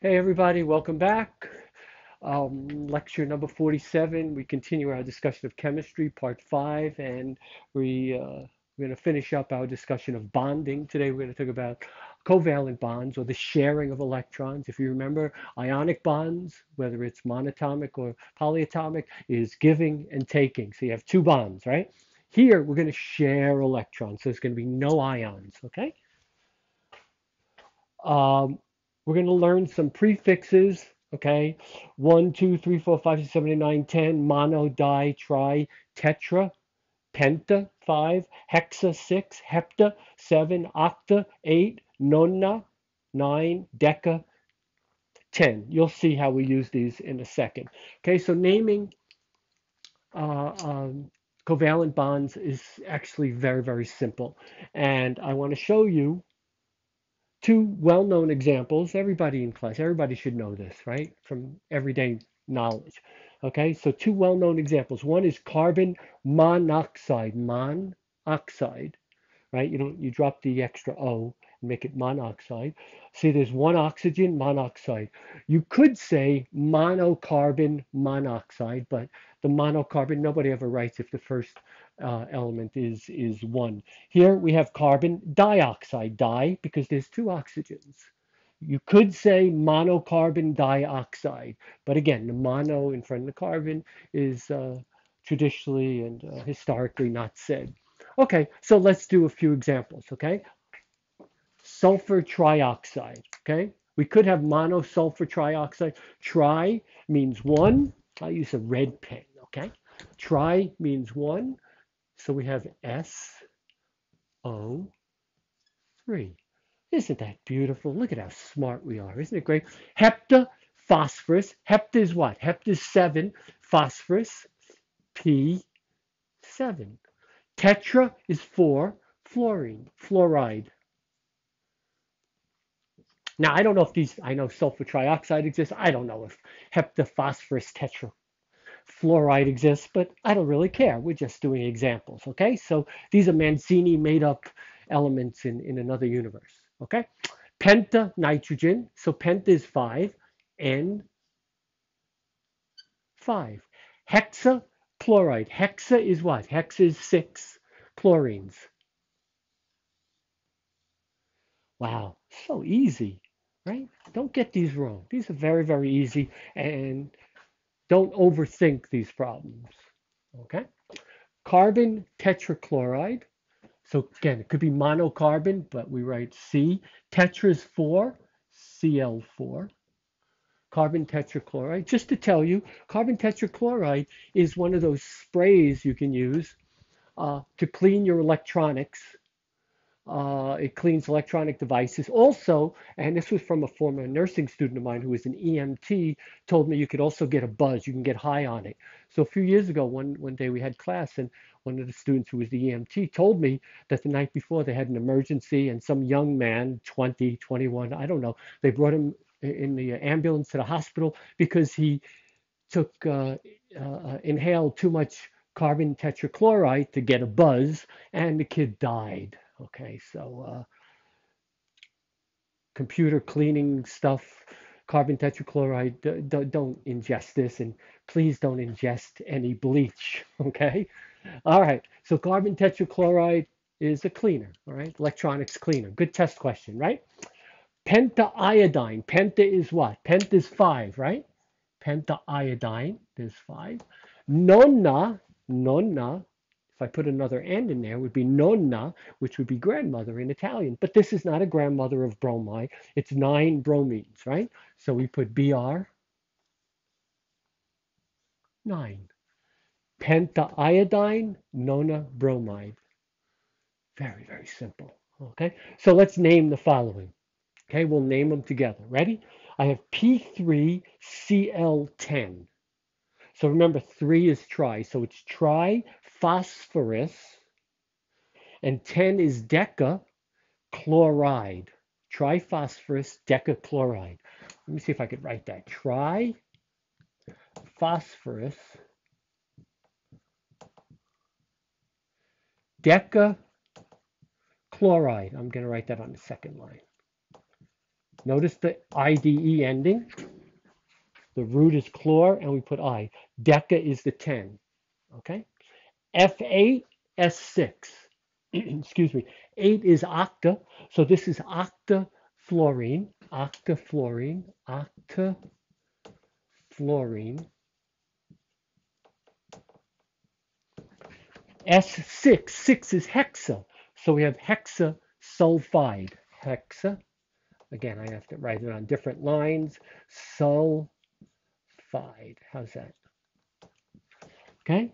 Hey everybody, welcome back. Um, lecture number 47. We continue our discussion of chemistry, part five, and we, uh, we're going to finish up our discussion of bonding. Today we're going to talk about covalent bonds or the sharing of electrons. If you remember, ionic bonds, whether it's monatomic or polyatomic, is giving and taking. So you have two bonds, right? Here we're going to share electrons, so there's going to be no ions, okay? Um, we're going to learn some prefixes, okay? One, two, three, four, five, six, seven, eight, nine, ten. Mono, di, tri, tetra, penta, five. Hexa, six. Hepta, seven. Octa, eight. nona, nine. Deca, ten. You'll see how we use these in a second. Okay, so naming uh, um, covalent bonds is actually very, very simple. And I want to show you two well-known examples. Everybody in class, everybody should know this, right? From everyday knowledge. Okay, so two well-known examples. One is carbon monoxide, monoxide, right? You don't you drop the extra O and make it monoxide. See, there's one oxygen, monoxide. You could say monocarbon monoxide, but the monocarbon, nobody ever writes if the first uh, element is, is one. Here we have carbon dioxide, di, because there's two oxygens. You could say monocarbon dioxide, but again, the mono in front of the carbon is uh, traditionally and uh, historically not said. Okay, so let's do a few examples, okay? Sulfur trioxide, okay? We could have monosulfur trioxide. Tri means one. I'll use a red pen, okay? Tri means one. So we have SO3. Isn't that beautiful? Look at how smart we are. Isn't it great? Hepta, phosphorus. Hepta is what? Hepta is 7. Phosphorus, P7. Tetra is 4. Fluorine, fluoride. Now, I don't know if these, I know sulfur trioxide exists. I don't know if heptaphosphorus tetra fluoride exists, but I don't really care. We're just doing examples, okay? So these are Mancini made up elements in, in another universe, okay? Penta nitrogen, so penta is 5, N 5. Hexa chloride, hexa is what? Hexa is 6 chlorines. Wow, so easy, right? Don't get these wrong. These are very, very easy and don't overthink these problems. Okay? Carbon tetrachloride. So again, it could be monocarbon, but we write C. Tetra is 4, Cl4. Carbon tetrachloride. Just to tell you, carbon tetrachloride is one of those sprays you can use uh, to clean your electronics uh, it cleans electronic devices. Also, and this was from a former nursing student of mine who was an EMT, told me you could also get a buzz. You can get high on it. So a few years ago, one, one day we had class, and one of the students who was the EMT told me that the night before they had an emergency, and some young man, 20, 21, I don't know, they brought him in the ambulance to the hospital because he took uh, uh, inhaled too much carbon tetrachloride to get a buzz, and the kid died. Okay, so uh, computer cleaning stuff, carbon tetrachloride, don't ingest this and please don't ingest any bleach, okay? All right, so carbon tetrachloride is a cleaner, all right? Electronics cleaner. Good test question, right? Pentaiodine. Penta is what? Penta is five, right? Pentaiodine is five. Nonna, nonna if I put another N in there, would be nonna, which would be grandmother in Italian. But this is not a grandmother of bromide. It's nine bromines, right? So we put Br, nine. Pentaiodine, nona bromide. Very, very simple. Okay, so let's name the following. Okay, we'll name them together. Ready? I have P3Cl10. So remember, 3 is tri. So it's tri phosphorus, and 10 is deca chloride, triphosphorus decachloride. Let me see if I could write that. Triphosphorus decachloride. I'm going to write that on the second line. Notice the IDE ending. The root is chlor, and we put I. Deca is the 10. Okay? F8, S6. Excuse me. 8 is octa. So this is octafluorine. Octafluorine. Octafluorine. S6. 6 is hexa. So we have hexa sulfide. Hexa. Again, I have to write it on different lines. Sulfide. How's that? Okay.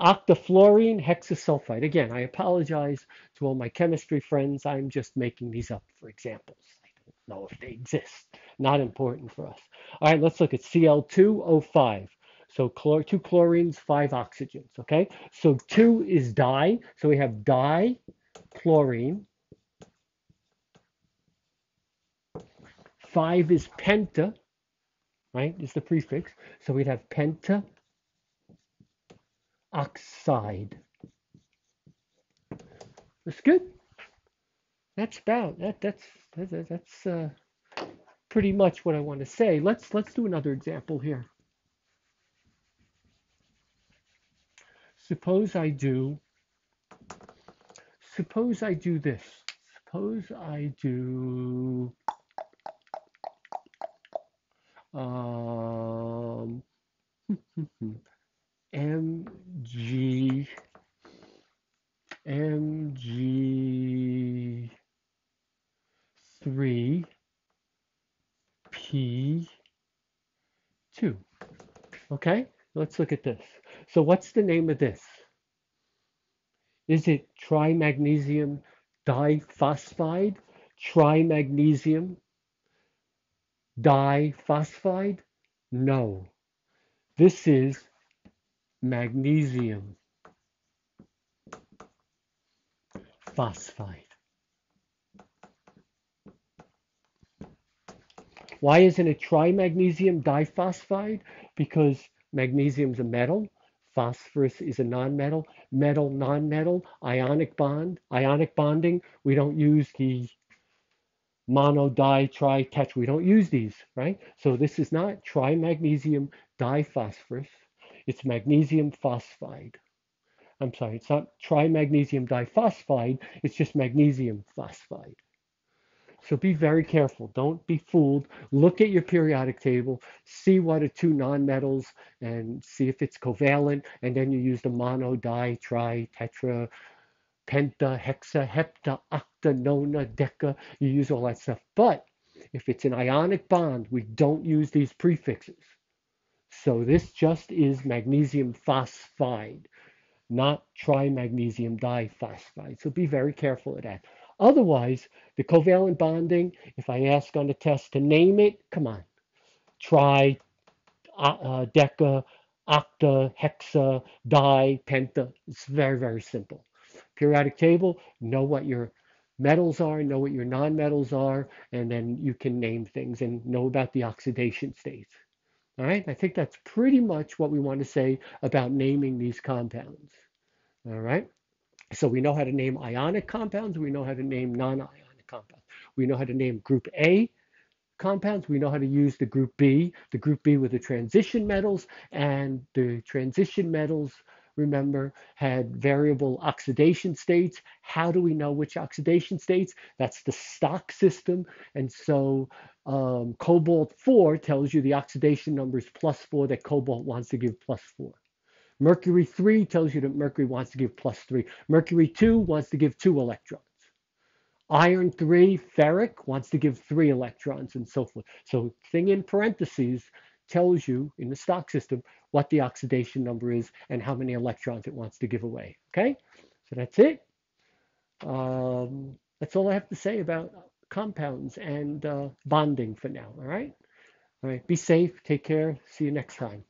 Octafluorine hexasulfide. Again, I apologize to all my chemistry friends. I'm just making these up for examples. I don't know if they exist. Not important for us. All right, let's look at Cl2O5. So chlor two chlorines, five oxygens. Okay, so two is di. So we have dichlorine. Five is penta, right? Is the prefix. So we'd have penta oxide. That's good. That's about that. That's that, that's uh, pretty much what I want to say. Let's let's do another example here. Suppose I do. Suppose I do this. Suppose I do. Um, mg mg 3 p 2 okay let's look at this. So what's the name of this? Is it trimagnesium diphosphide? Trimagnesium diphosphide? No. This is magnesium phosphide. Why isn't it trimagnesium diphosphide? Because magnesium is a metal, phosphorus is a nonmetal, metal, nonmetal, ionic bond, ionic bonding. We don't use the mono, di, tri, tetra. We don't use these, right? So this is not trimagnesium diphosphorus. It's magnesium phosphide. I'm sorry, it's not trimagnesium diphosphide, it's just magnesium phosphide. So be very careful. Don't be fooled. Look at your periodic table, see what are two nonmetals, and see if it's covalent. And then you use the mono, di, tri, tetra, penta, hexa, hepta, octa, nona, deca. You use all that stuff. But if it's an ionic bond, we don't use these prefixes. So this just is magnesium phosphide, not trimagnesium diphosphide. So be very careful of that. Otherwise, the covalent bonding, if I ask on the test to name it, come on, tri, uh, uh deca, octa, hexa, di, penta. It's very, very simple. Periodic table, know what your metals are, know what your nonmetals are, and then you can name things and know about the oxidation states. All right, I think that's pretty much what we want to say about naming these compounds. All right, so we know how to name ionic compounds, we know how to name non-ionic compounds. We know how to name group A compounds, we know how to use the group B, the group B with the transition metals, and the transition metals remember, had variable oxidation states. How do we know which oxidation states? That's the stock system. And so um, cobalt 4 tells you the oxidation number is plus 4 that cobalt wants to give plus 4. Mercury 3 tells you that mercury wants to give plus 3. Mercury 2 wants to give 2 electrons. Iron 3, ferric, wants to give 3 electrons and so forth. So thing in parentheses tells you in the stock system what the oxidation number is and how many electrons it wants to give away. Okay, so that's it. Um, that's all I have to say about compounds and uh, bonding for now. All right. All right. Be safe. Take care. See you next time.